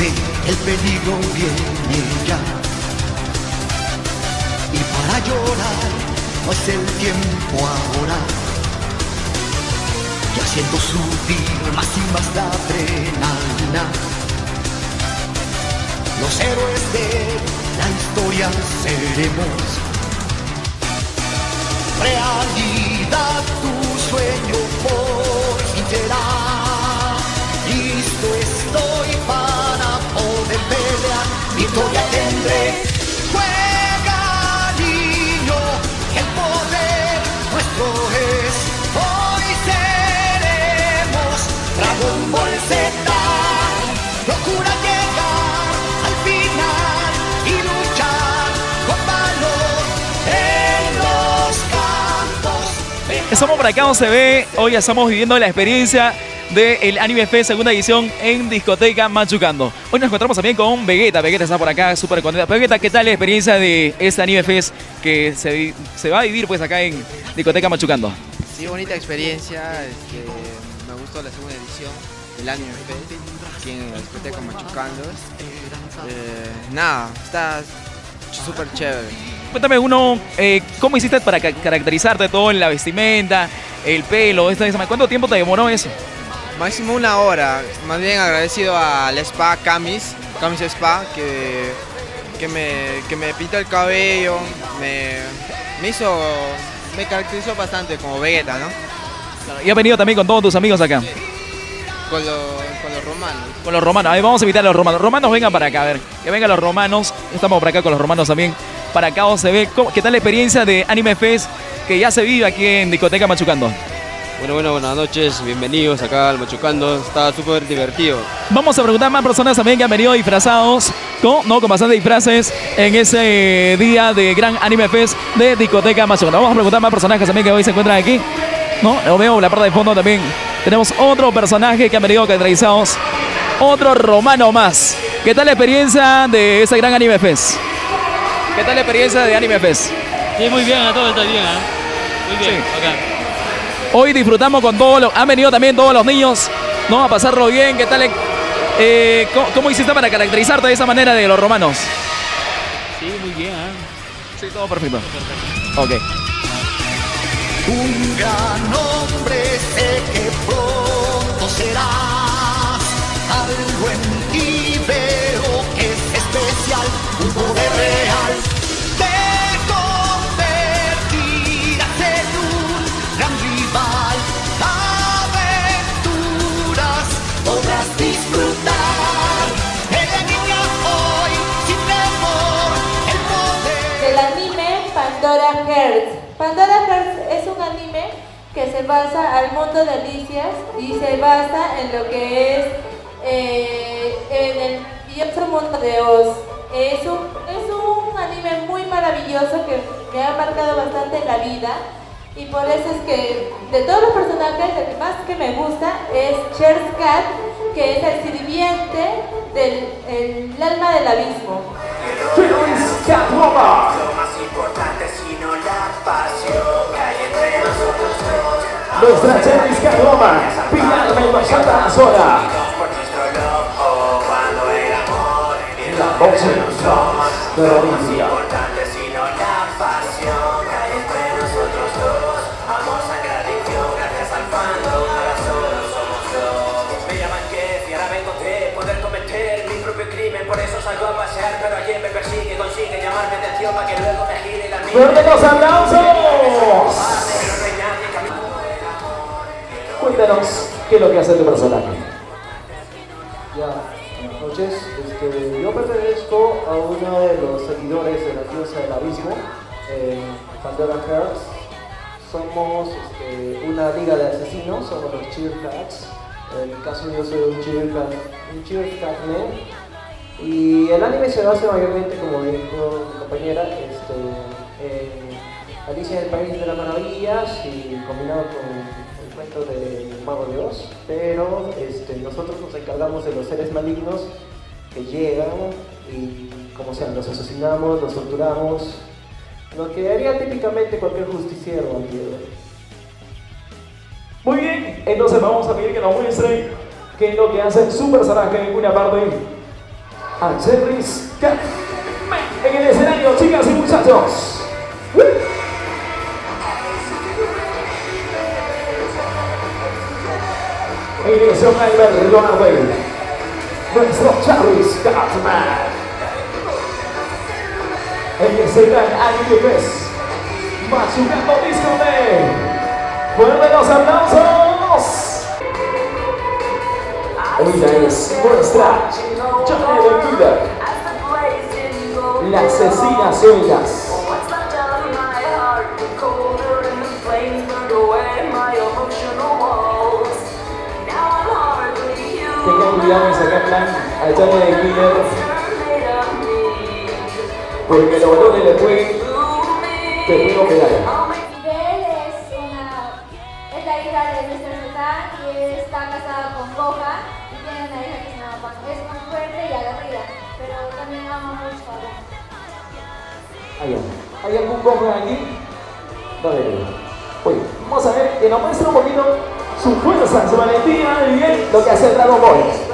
el peligro viene ya. Y para llorar no es el tiempo ahora. Y haciendo subir más y más la adrenalina. Los héroes de la historia seremos. Realidad Victoria tendré. Juega niño, el poder nuestro es. Hoy seremos Dragon Ball Z. Procura llegar al final y luchar con valor en los campos. Estamos por acá, se ve. Hoy estamos viviendo la experiencia del Anime Fest segunda edición en discoteca Machucando. Hoy nos encontramos también con Vegeta. Vegeta está por acá, súper contenta. Vegeta, ¿qué tal la experiencia de este Anime Fest que se, va a vivir pues acá en discoteca Machucando? Sí, bonita experiencia. este, me gustó la segunda edición del Anime Fest aquí en la discoteca Machucando. Eh, nada, está súper chévere. Cuéntame uno, eh, ¿cómo hiciste para ca- caracterizarte todo en la vestimenta, el pelo, esta, ¿Cuánto tiempo te demoró eso? Máximo una hora. Más bien agradecido al spa Camis, Camis Spa, que, que, me, que me pintó el cabello, me, me hizo, me caracterizó bastante como Vegeta, ¿no? Y has venido también con todos tus amigos acá. Con, los con los romanos. Con los romanos, ahí vamos a invitar a los romanos. Romanos, vengan para acá, a ver. Que vengan los romanos. Estamos por acá con los romanos también. Para acá se ve qué tal la experiencia de Anime Fest que ya se vive aquí en Discoteca Machucando. Bueno, bueno, buenas noches, bienvenidos acá al Machucando, está súper divertido. Vamos a preguntar a más personas también que han venido disfrazados, con, no, con bastantes disfraces en ese día de gran Anime Fest de Discoteca Machucando. Vamos a preguntar a más personajes también que hoy se encuentran aquí. No, lo veo en la parte de fondo también. Tenemos otro personaje que han venido caracterizados. Otro romano más. ¿Qué tal la experiencia de ese gran Anime Fest? ¿Qué tal la experiencia de Anime Fest? Sí, muy bien, todo está bien, ¿ah? Muy bien, Sí. acá. Hoy disfrutamos con todos los... Han venido también todos los niños, ¿no? A pasarlo bien. ¿Qué tal? eh, ¿cómo, cómo hiciste para caracterizarte de esa manera de los romanos? Sí, muy bien, ¿ah? Sí, todo perfecto. Ok. Un gran hombre sé que Pandora Hearts es un anime que se basa al mundo de Alicias y se basa en lo que es eh, en el maravilloso mundo de Oz. Es un, es un anime muy maravilloso que me ha marcado bastante la vida y por eso es que de todos los personajes el más que me gusta es Cher's Cat, que es el sirviente del el alma del abismo. Nuestra Cherry Catwoman, Pilarme y el amor es lo voz de la Lo más Biblia. importante sino la pasión que hay entre nosotros dos. Amor, sangre, gracias al fandom, ahora solo somos dos. Me llaman Jeff y ahora vengo de poder cometer mi propio crimen, por eso salgo a pasear, pero ayer me persigue, consigue llamarme atención para que luego me gire la mía. ¡Fuerte los! Qué es lo que hace tu personaje. Ya, buenas noches. Este, yo pertenezco a uno de los seguidores de la diosa del abismo, eh, Pandora Hearts. Somos este, una liga de asesinos, somos los Cheer Cats. En mi caso yo soy un Cheer Cat, un Cheer Cat Man. Y el anime se basa mayormente, como dijo mi compañera, este, Alicia en el País de las Maravillas y combinado con cuento del Mago de Oz. Pero este, nosotros nos encargamos de los seres malignos que llegan y, como sea, los asesinamos, los torturamos. Lo que haría típicamente cualquier justiciero antiguo. Muy bien, entonces vamos a pedir que nos muestren qué es lo que hace su personaje en una parte Angelis Cat. En el escenario, chicas y muchachos. A Albert Runaway. Nuestro Charlie Catman. En ese gran anime fest. Machucando Disco Day. ¡Fuerte los aplausos! Ella es nuestra Janet Killer, la asesina sueñas. Tengan cuidado y sacarla a Janet Killer, porque los balones le pueden, te pueden pegar. Bel es una es la hija de Mr. Sultan y está casada con Gohan y tiene una hija que se llama Pan. Es muy fuerte y aguerrida, pero también ama mucho a va. ¿Hay algún Gohan aquí? Dale. Oye, vamos a ver que nos muestra un poquito su fuerza, su valentía lo que hace el Dragon Ball.